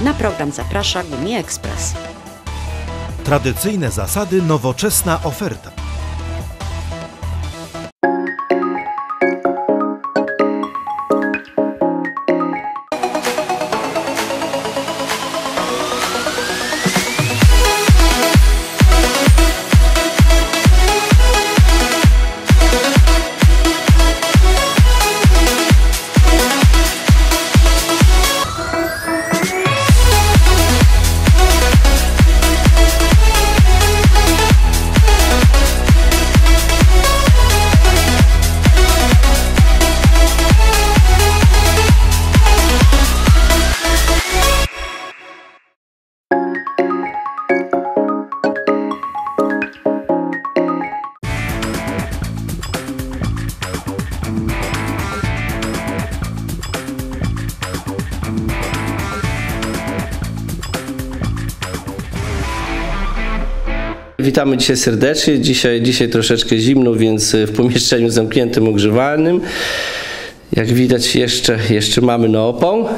Na program zaprasza Gumi Express. Tradycyjne zasady, nowoczesna oferta. Witamy dzisiaj serdecznie. Dzisiaj, dzisiaj troszeczkę zimno, więc w pomieszczeniu zamkniętym, ogrzewanym. Jak widać jeszcze, jeszcze mamy na opał.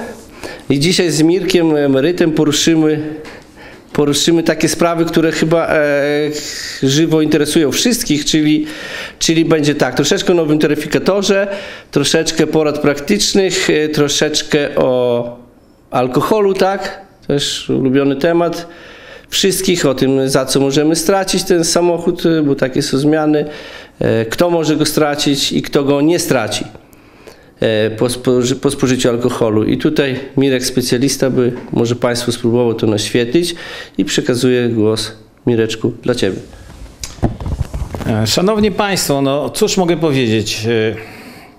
I dzisiaj z Mirkiem Emerytem poruszymy, poruszymy takie sprawy, które chyba e, żywo interesują wszystkich, czyli, czyli będzie tak, troszeczkę o nowym taryfikatorze, troszeczkę porad praktycznych, e, troszeczkę o alkoholu, tak? Też ulubiony temat wszystkich, o tym za co możemy stracić ten samochód, y, bo takie są zmiany, e, kto może go stracić i kto go nie straci e, po, spoży, po spożyciu alkoholu. I tutaj Mirek, specjalista, by może Państwu spróbował to naświetlić i przekazuję głos Mireczku dla Ciebie. E, Szanowni Państwo, no cóż mogę powiedzieć?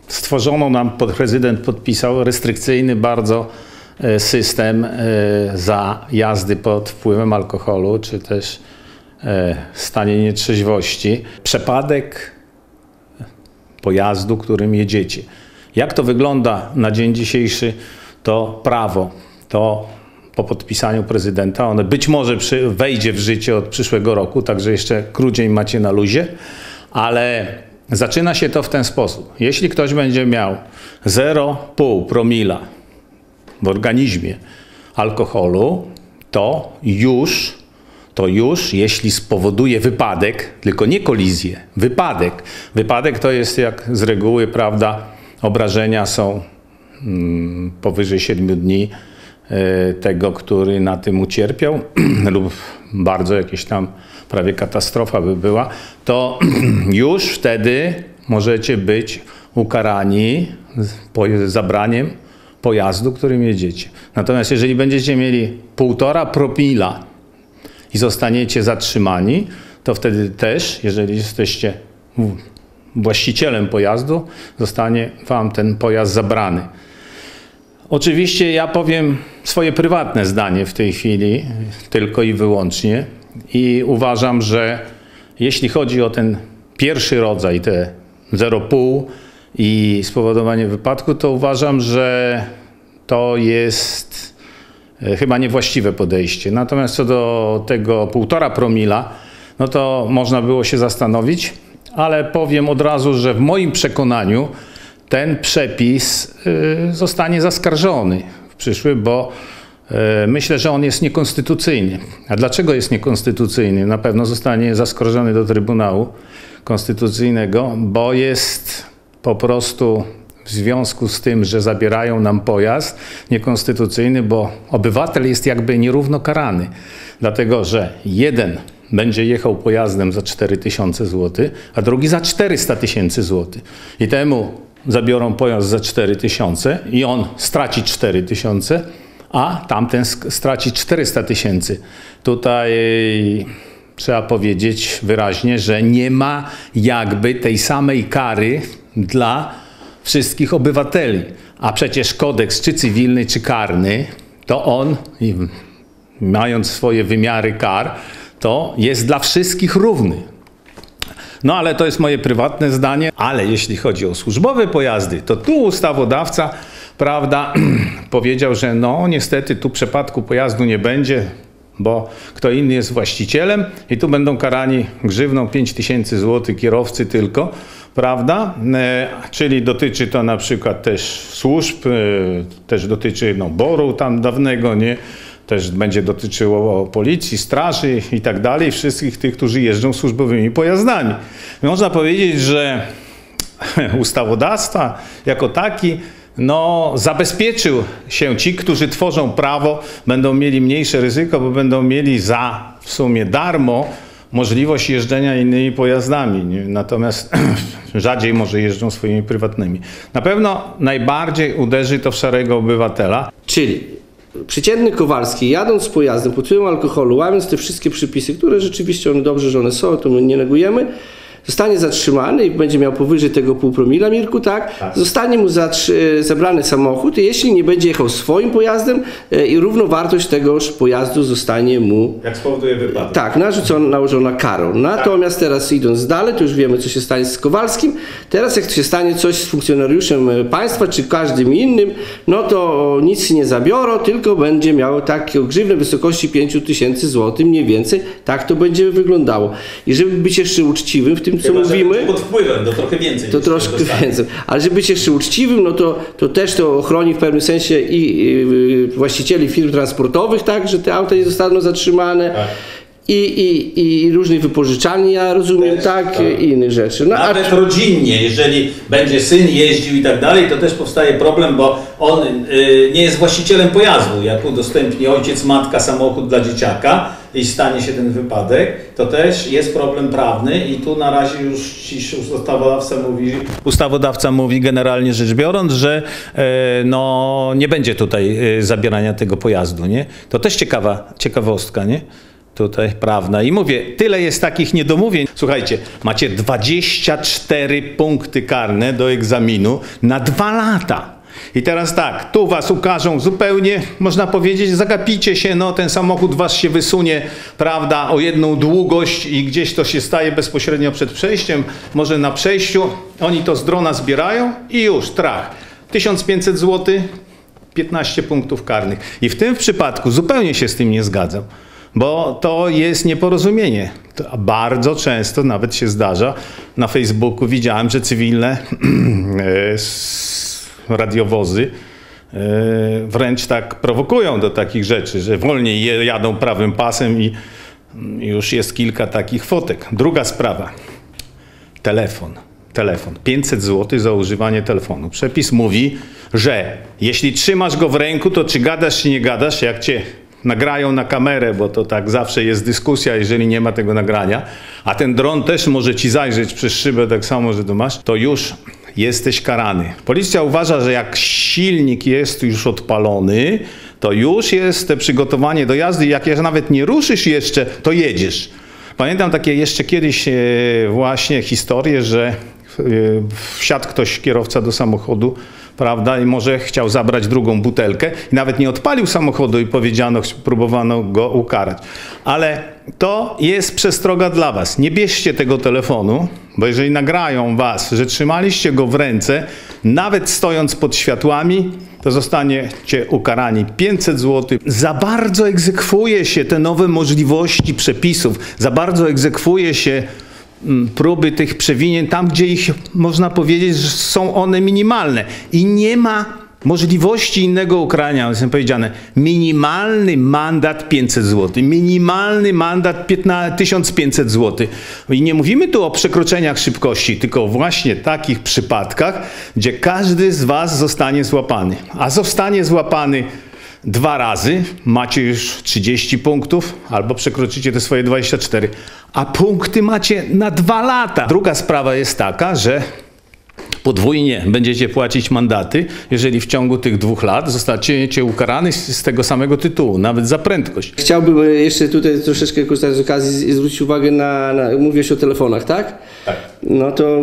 Stworzono nam, prezydent podpisał restrykcyjny bardzo system za jazdy pod wpływem alkoholu, czy też stanie nietrzeźwości. Przepadek pojazdu, którym jedziecie. Jak to wygląda na dzień dzisiejszy, to prawo, to po podpisaniu prezydenta, one być może przy, wejdzie w życie od przyszłego roku, także jeszcze grudzień macie na luzie, ale zaczyna się to w ten sposób. Jeśli ktoś będzie miał 0,5 promila w organizmie alkoholu, to już, to już, jeśli spowoduje wypadek, tylko nie kolizję, wypadek. Wypadek to jest jak z reguły, prawda, obrażenia są mm, powyżej 7 dni y, tego, który na tym ucierpiał, lub bardzo jakieś tam prawie katastrofa by była, to już wtedy możecie być ukarani zabraniem pojazdu, którym jedziecie. Natomiast jeżeli będziecie mieli półtora promila i zostaniecie zatrzymani, to wtedy też, jeżeli jesteście właścicielem pojazdu, zostanie wam ten pojazd zabrany. Oczywiście ja powiem swoje prywatne zdanie w tej chwili, tylko i wyłącznie. I uważam, że jeśli chodzi o ten pierwszy rodzaj, te 0,5 i spowodowanie wypadku, to uważam, że to jest chyba niewłaściwe podejście. Natomiast co do tego półtora promila, no to można było się zastanowić, ale powiem od razu, że w moim przekonaniu ten przepis zostanie zaskarżony w przyszłym, bo myślę, że on jest niekonstytucyjny. A dlaczego jest niekonstytucyjny? Na pewno zostanie zaskarżony do Trybunału Konstytucyjnego, bo jest po prostu w związku z tym, że zabierają nam pojazd niekonstytucyjny, bo obywatel jest jakby nierówno karany, dlatego że jeden będzie jechał pojazdem za 4000 zł, a drugi za 400 tysięcy złotych. I temu zabiorą pojazd za 4000 i on straci 4000, a tamten straci 400 tysięcy. Tutaj trzeba powiedzieć wyraźnie, że nie ma jakby tej samej kary dla wszystkich obywateli. A przecież kodeks, czy cywilny, czy karny, to on, mając swoje wymiary kar, to jest dla wszystkich równy. No ale to jest moje prywatne zdanie, ale jeśli chodzi o służbowe pojazdy, to tu ustawodawca, prawda, powiedział, że no niestety tu przypadku pojazdu nie będzie, bo kto inny jest właścicielem i tu będą karani grzywną 5000 zł kierowcy tylko, prawda? E, czyli dotyczy to na przykład też służb, e, też dotyczy no, boru tam dawnego, nie? też będzie dotyczyło policji, straży i tak dalej, wszystkich tych, którzy jeżdżą służbowymi pojazdami. Można powiedzieć, że ustawodawstwa jako taki no, zabezpieczył się ci, którzy tworzą prawo, będą mieli mniejsze ryzyko, bo będą mieli za w sumie darmo możliwość jeżdżenia innymi pojazdami. Natomiast rzadziej może jeżdżą swoimi prywatnymi. Na pewno najbardziej uderzy to w szarego obywatela. Czyli przeciętny Kowalski, jadąc pojazdem pod wpływem alkoholu, łamiąc te wszystkie przepisy, które rzeczywiście one dobrze, że one są, to my nie negujemy, zostanie zatrzymany i będzie miał powyżej tego pół promila, Mirku, tak? Zostanie mu zabrany samochód i jeśli nie będzie jechał swoim pojazdem e, i równowartość tegoż pojazdu zostanie mu Jak spowoduje wypadek? tak, narzucona, nałożona karą. Natomiast teraz idąc dalej, to już wiemy, co się stanie z Kowalskim. Teraz jak się stanie coś z funkcjonariuszem e, państwa, czy każdym innym, no to nic nie zabiorą, tylko będzie miał taką grzywnę w wysokości 5 tysięcy złotych, mniej więcej. Tak to będzie wyglądało. I żeby być jeszcze uczciwym w tym, co mówimy... Pod wpływem, to trochę więcej. To troszkę więcej. Ale żeby być jeszcze uczciwym, no to, to też to ochroni w pewnym sensie i, i właścicieli firm transportowych, tak, że te auta nie zostaną zatrzymane. I, i, I różnych wypożyczalni, ja rozumiem, Też, tak, tak. i innych rzeczy. No, a, Nawet rodzinnie, jeżeli będzie syn jeździł i tak dalej, to też powstaje problem, bo on y, nie jest właścicielem pojazdu. Jak udostępni ojciec, matka samochód dla dzieciaka i stanie się ten wypadek, to też jest problem prawny i tu na razie już ustawodawca mówi, Ustawodawca mówi generalnie rzecz biorąc, że e, no, nie będzie tutaj e, zabierania tego pojazdu. Nie? To też ciekawa ciekawostka, nie? Tutaj prawna. I mówię, tyle jest takich niedomówień. Słuchajcie, macie 24 punkty karne do egzaminu na dwa lata. I teraz tak, tu was ukażą zupełnie, można powiedzieć, zagapicie się, no ten samochód was się wysunie, prawda, o jedną długość i gdzieś to się staje bezpośrednio przed przejściem, może na przejściu, oni to z drona zbierają i już, trach. 1500 zł, 15 punktów karnych. I w tym przypadku zupełnie się z tym nie zgadzam, bo to jest nieporozumienie. To bardzo często nawet się zdarza. Na Facebooku widziałem, że cywilne e, radiowozy e, wręcz tak prowokują do takich rzeczy, że wolniej jadą prawym pasem i mm, już jest kilka takich fotek. Druga sprawa. Telefon. Telefon. 500 zł za używanie telefonu. Przepis mówi, że jeśli trzymasz go w ręku, to czy gadasz, czy nie gadasz, jak cię nagrają na kamerę, bo to tak zawsze jest dyskusja, jeżeli nie ma tego nagrania, a ten dron też może ci zajrzeć przez szybę, tak samo, że to masz, to już jesteś karany. Policja uważa, że jak silnik jest już odpalony, to już jest te przygotowanie do jazdy. Jak nawet nie ruszysz jeszcze, to jedziesz. Pamiętam takie jeszcze kiedyś e, właśnie historię, że e, wsiadł ktoś, kierowca do samochodu, prawda, i może chciał zabrać drugą butelkę i nawet nie odpalił samochodu i powiedziano, próbowano go ukarać. Ale to jest przestroga dla was. Nie bierzcie tego telefonu, bo jeżeli nagrają was, że trzymaliście go w ręce, nawet stojąc pod światłami, to zostaniecie ukarani 500 zł. Za bardzo egzekwuje się te nowe możliwości przepisów, za bardzo egzekwuje się próby tych przewinień tam, gdzie ich można powiedzieć, że są one minimalne. I nie ma możliwości innego ukarania, jest powiedziane, minimalny mandat 500 zł, minimalny mandat 15, 1500 zł. I nie mówimy tu o przekroczeniach szybkości, tylko właśnie takich przypadkach, gdzie każdy z Was zostanie złapany. A zostanie złapany dwa razy, macie już 30 punktów, albo przekroczycie te swoje 24, a punkty macie na dwa lata. Druga sprawa jest taka, że podwójnie będziecie płacić mandaty, jeżeli w ciągu tych dwóch lat zostaniecie ukarani z, tego samego tytułu, nawet za prędkość. Chciałbym jeszcze tutaj troszeczkę korzystać z okazji i zwrócić uwagę na, na mówiłeś o telefonach, tak? Tak. No to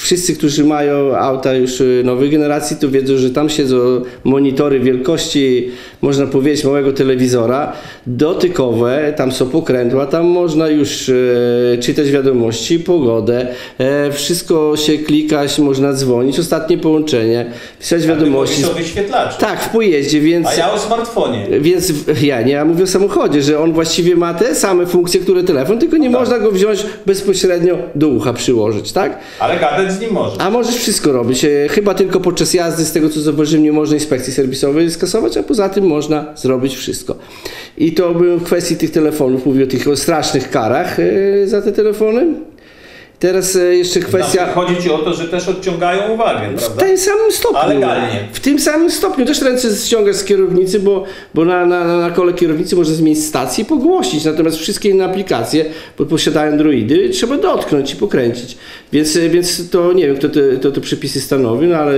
wszyscy, którzy mają auta już y, nowej generacji, to wiedzą, że tam siedzą monitory wielkości, można powiedzieć, małego telewizora, dotykowe, tam są pokrętła, tam można już e, czytać wiadomości, pogodę, e, wszystko się klikać, można można dzwonić, ostatnie połączenie, pisać wiadomości. Mówisz o wyświetlaczu. Tak, w pojeździe, więc... A ja o smartfonie. Więc ja nie, ja mówię o samochodzie, że on właściwie ma te same funkcje, które telefon, tylko nie można go wziąć bezpośrednio do ucha przyłożyć, tak? Ale gadać z nim może. A możesz wszystko robić. E, Chyba tylko podczas jazdy, z tego co zauważyłem, nie można inspekcji serwisowej skasować, a poza tym można zrobić wszystko. I to bym w kwestii tych telefonów mówił o tych o strasznych karach e, za te telefony. Teraz e, jeszcze kwestia. Znaczy, chodzi ci o to, że też odciągają uwagę, W prawda? tym samym stopniu. Legalnie? W tym samym stopniu. Też ręce ściągasz z kierownicy, bo, bo na, na, na kole kierownicy można zmienić stację i pogłosić. Natomiast wszystkie inne aplikacje, bo posiadają droidy, trzeba dotknąć i pokręcić. Więc, więc to nie wiem, kto te, to, to przepisy stanowi, no ale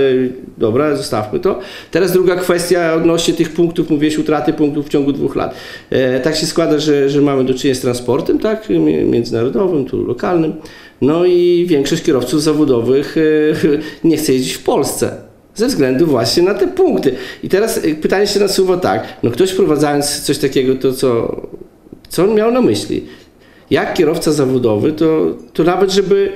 dobra, zostawmy to. Teraz druga kwestia odnośnie tych punktów, mówiłeś, utraty punktów w ciągu dwóch lat. E, tak się składa, że, że mamy do czynienia z transportem, tak, mi- międzynarodowym, tu lokalnym. No i większość kierowców zawodowych e, nie chce jeździć w Polsce. Ze względu właśnie na te punkty. I teraz e, pytanie się nasuwa tak. No ktoś wprowadzając coś takiego, to co, co on miał na myśli? Jak kierowca zawodowy, to, to nawet żeby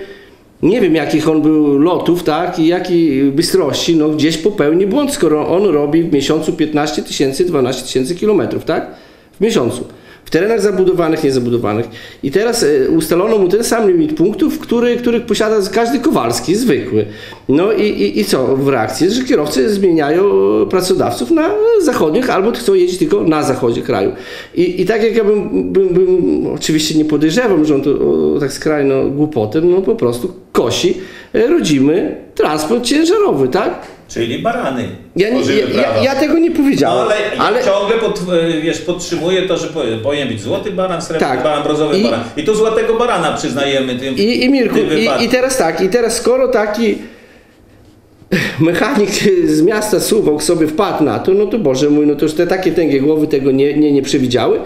nie wiem jakich on był lotów, tak, i jakiej bystrości, no gdzieś popełni błąd, skoro on robi w miesiącu 15 tysięcy, 12 tysięcy kilometrów, tak? W miesiącu. W terenach zabudowanych, niezabudowanych. I teraz e, ustalono mu ten sam limit punktów, który, który posiada każdy Kowalski, zwykły. No i, i, i co w reakcji? Jest, że kierowcy zmieniają pracodawców na zachodnich albo chcą jeździć tylko na zachodzie kraju. I, i tak jak ja bym, bym, bym oczywiście nie podejrzewam, że on to o, tak skrajno głupotem, no po prostu kosi e, rodzimy transport ciężarowy, tak? Czyli barany. Ja, nie, ja, ja, tego nie No powiedziałem. ale, ja ale ciągle pod, e, wiesz, podtrzymuję to, że po- powinien być złoty baran, srebrny Tak. baran, brązowy I- baran. I tu złotego barana przyznajemy tym. I, i Mirku, tym i, i teraz tak, i teraz skoro taki mechanik z miasta Suwałk sobie wpadł na to, no to Boże mój, no to już te takie tęgie głowy tego nie, nie, nie przewidziały.